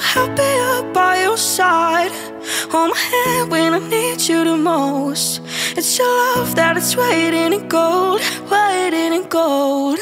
happier by your side. Hold my hand when I need you the most. It's your love that is waiting in gold Waiting in gold